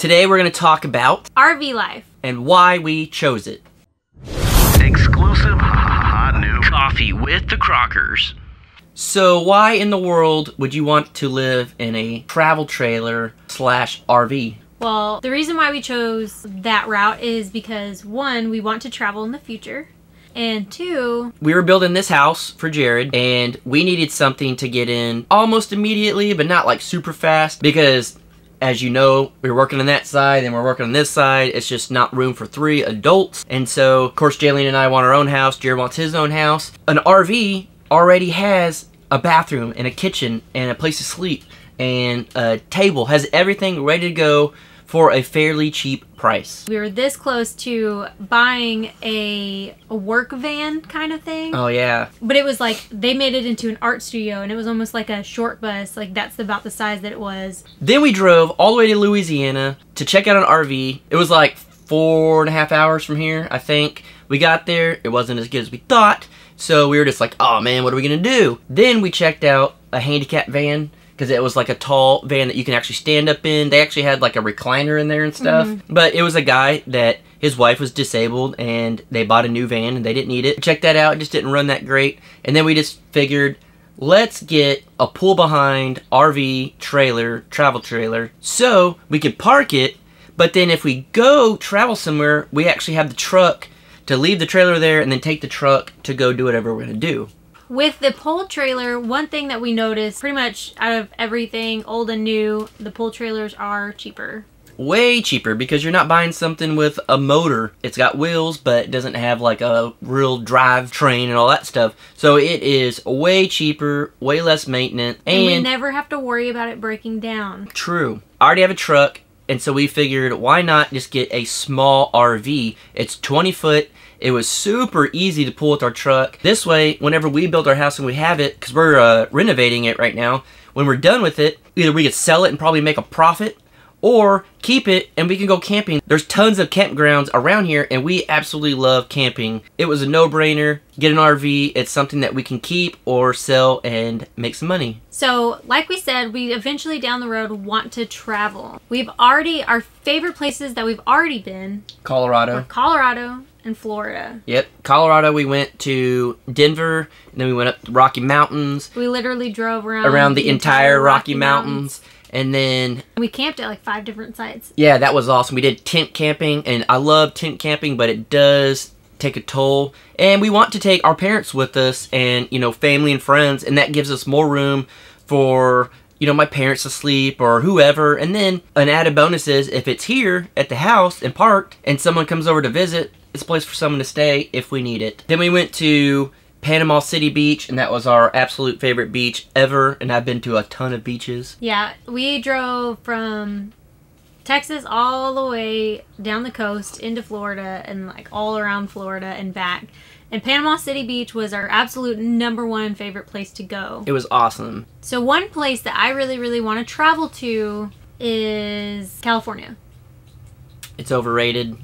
Today we're going to talk about RV life. and why we chose it. Exclusive hot new coffee with the Crockers. So, why in the world would you want to live in a travel trailer slash RV? Well, the reason why we chose that route is because one, we want to travel in the future, and two, We were building this house for Jared, and we needed something to get in almost immediately, but not like super fast because. As you know, we are working on that side and we're working on this side. It's just not room for three adults. And so, of course, Jaylene and I want our own house. Jared wants his own house. An RV already has a bathroom and a kitchen and a place to sleep and a table. Has everything ready to go for a fairly cheap price. we were this close to buying a, a work van kind of thing. Oh, yeah. But it was like they made it into an art studio, and it was almost like a short bus. Like that's about the size that it was. Then we drove all the way to Louisiana to check out an RV. It was like four and a half hours from here, I think. We got there, it wasn't as good as we thought, so we were just like, oh man, what are we gonna do? Then we checked out a handicap van because it was like a tall van that you can actually stand up in. They actually had like a recliner in there and stuff. Mm-hmm. But it was a guy that his wife was disabled and they bought a new van and they didn't need it. Check that out, it just didn't run that great. And then we just figured let's get a pull behind RV trailer, travel trailer, so we could park it. But then if we go travel somewhere, we actually have the truck to leave the trailer there and then take the truck to go do whatever we're gonna do. With the pull trailer, one thing that we noticed pretty much out of everything, old and new, the pull trailers are cheaper. Way cheaper because you're not buying something with a motor. It's got wheels, but it doesn't have like a real drive train and all that stuff. So it is way cheaper, way less maintenance, And, we never have to worry about it breaking down. True. I already have a truck, and so we figured why not just get a small RV? It's 20 foot. It was super easy to pull with our truck. This way, whenever we build our house and we have it, because we're uh, renovating it right now, when we're done with it, either we could sell it and probably make a profit, or keep it and we can go camping. There's tons of campgrounds around here, and we absolutely love camping. It was a no brainer. Get an RV, it's something that we can keep or sell and make some money. So, like we said, we eventually down the road want to travel. We've already, our favorite places that we've already been Colorado. Colorado and Florida. Yep, Colorado. We went to Denver, and then we went up the Rocky Mountains, We literally drove around, around the entire Rocky Mountains, and then We camped at like five different sites. Yeah, that was awesome. We did tent camping, and I love tent camping, but it does take a toll. And we want to take our parents with us, and you know, family and friends, and that gives us more room for you know my parents to sleep or whoever. And then an added bonus is if it's here at the house and parked, and someone comes over to visit, it's a place for someone to stay if we need it. Then we went to Panama City Beach, and that was our absolute favorite beach ever. And I've been to a ton of beaches. Yeah, we drove from Texas all the way down the coast into Florida and like all around Florida and back. And Panama City Beach was our absolute number one favorite place to go. It was awesome. So, one place that I really, really want to travel to is California. It's overrated,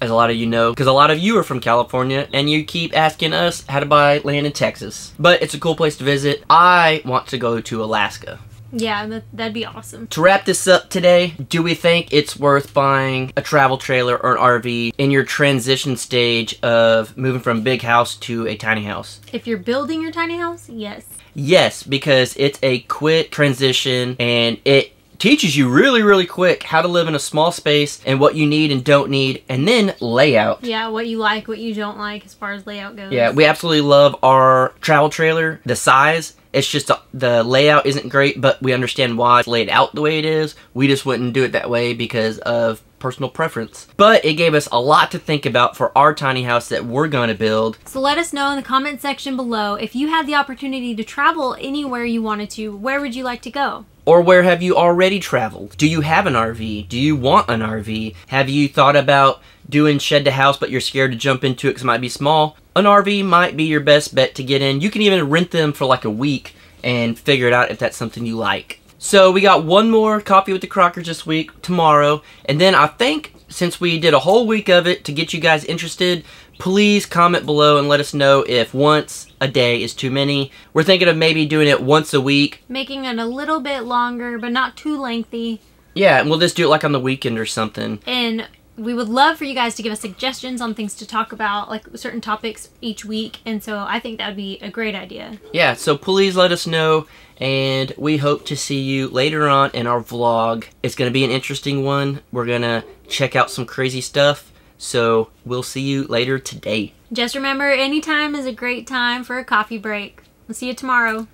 as a lot of you know, because a lot of you are from California and you keep asking us how to buy land in Texas. But it's a cool place to visit. I want to go to Alaska. Yeah, that, that'd be awesome. To wrap this up today, do we think it's worth buying a travel trailer or an RV in your transition stage of moving from big house to a tiny house? If you're building your tiny house, yes. Yes, because it's a quick transition and it teaches you really, really quick how to live in a small space and what you need and don't need, and then layout. Yeah, what you like, what you don't like as far as layout goes. Yeah, we absolutely love our travel trailer. The size, it's just uh, the layout isn't great, but we understand why it's laid out the way it is. We just wouldn't do it that way because of personal preference. But it gave us a lot to think about for our tiny house that we're going to build. So let us know in the comment section below if you had the opportunity to travel anywhere you wanted to, where would you like to go? Or where have you already traveled? Do you have an RV? Do you want an RV? Have you thought about doing shed to house but you're scared to jump into it because it might be small? An RV might be your best bet to get in. You can even rent them for like a week and figure it out if that's something you like. So we got one more coffee with the Crockers this week, tomorrow. And then I think since we did a whole week of it to get you guys interested, please comment below and let us know if once a day is too many. We're thinking of maybe doing it once a week Making it a little bit longer, but not too lengthy. Yeah, and we'll just do it like on the weekend or something. And we would love for you guys to give us suggestions on things to talk about, like certain topics each week. And so I think that would be a great idea. Yeah, so please let us know, and we hope to see you later on in our vlog. It's going to be an interesting one. We're going to check out some crazy stuff, so we'll see you later today. Just remember, any time is a great time for a coffee break. We'll see you tomorrow.